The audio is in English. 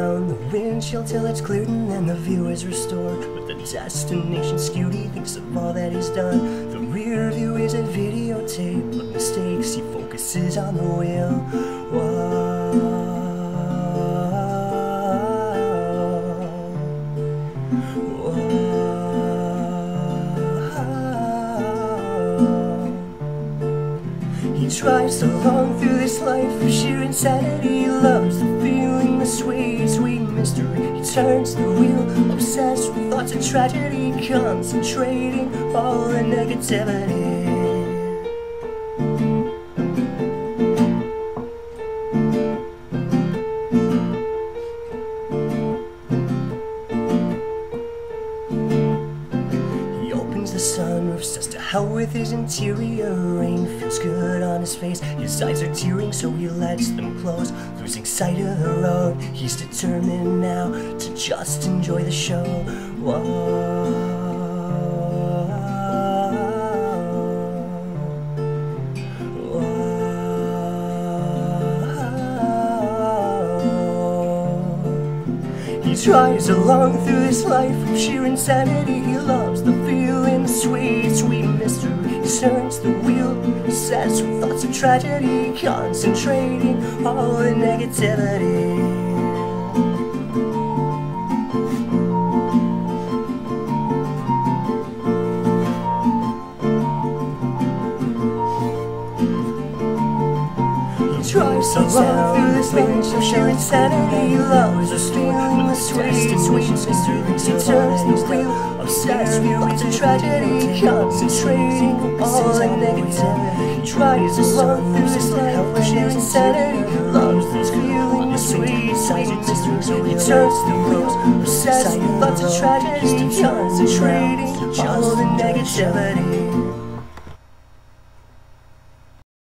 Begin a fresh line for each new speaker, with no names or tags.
down the windshield till it's cleared and then the view is restored. With the destination skewed, he thinks of all that he's done. The rear view is a videotape of mistakes. He focuses on the wheel. Whoa. He drives along through this life of sheer insanity. Loves the feeling, the sweet, sweet mystery. He turns the wheel, obsessed with thoughts of tragedy, concentrating all the negativity. The sunroof, says to hell with his interior. Rain feels good on his face. His eyes are tearing, so he lets them close. Losing sight of the road, he's determined now to just enjoy the show. Whoa. He drives along through this life of sheer insanity. He loves the feeling, turns the wheel, obsessed with thoughts of tragedy, concentrating all the negativity. He drives along through this range of sheer insanity. Loves the feeling, the sweet, sweet mystery. He turns the wheel, obsessed with thoughts of tragedy, concentrating all the negativity. He drives along through this life of sheer insanity. Loves the feeling, the sweet, sweet mystery. He turns the wheel, obsessed with thoughts of tragedy, concentrating all the negativity.